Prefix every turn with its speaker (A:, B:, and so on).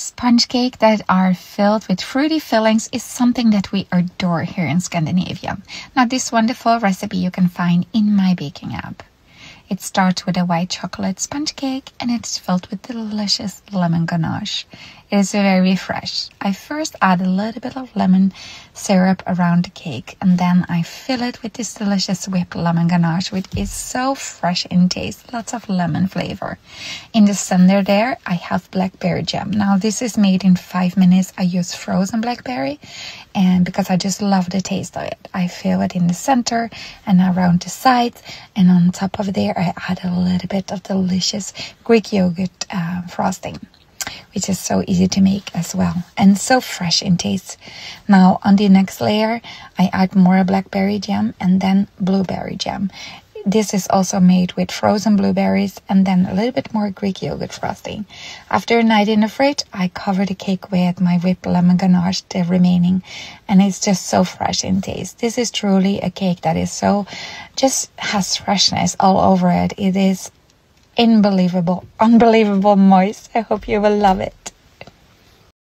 A: Sponge cake that are filled with fruity fillings is something that we adore here in Scandinavia. Now this wonderful recipe you can find in my baking app. It starts with a white chocolate sponge cake and it's filled with delicious lemon ganache. Is very fresh. I first add a little bit of lemon syrup around the cake and then I fill it with this delicious whipped lemon ganache which is so fresh in taste, lots of lemon flavor. In the center there I have blackberry jam. Now this is made in five minutes. I use frozen blackberry and because I just love the taste of it. I fill it in the center and around the sides and on top of there I add a little bit of delicious Greek yogurt uh, frosting which is so easy to make as well and so fresh in taste. Now on the next layer, I add more blackberry jam and then blueberry jam. This is also made with frozen blueberries and then a little bit more Greek yogurt frosting. After a night in the fridge, I cover the cake with my whipped lemon ganache, the remaining, and it's just so fresh in taste. This is truly a cake that is so, just has freshness all over it. It is unbelievable, unbelievable moist. I hope you will love it.